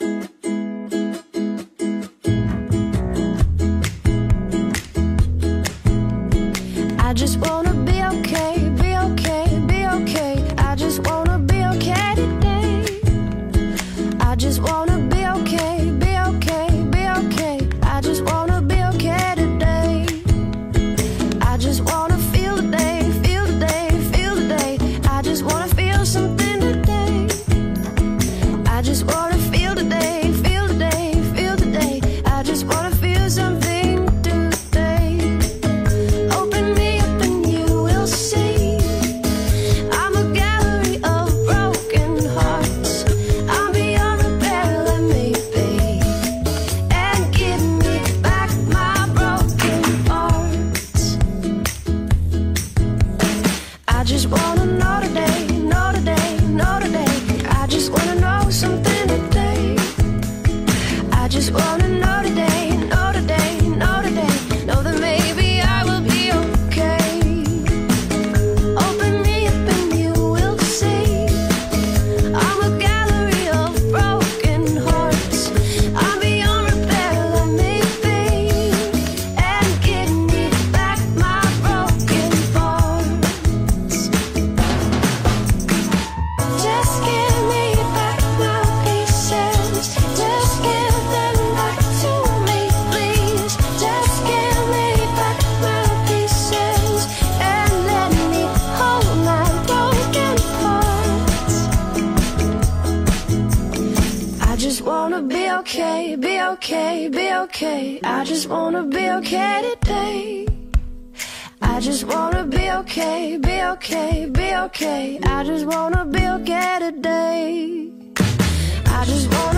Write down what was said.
I just wanna be okay, be okay, be okay. I just wanna be okay today. I just wanna be okay, be okay, be okay. I just wanna be okay today. I just wanna feel the day, feel feel. I just wanna feel something today. I just wanna just wanna okay, be okay, be okay. I just wanna be okay today. I just wanna be okay, be okay, be okay. I just wanna be okay today. I just wanna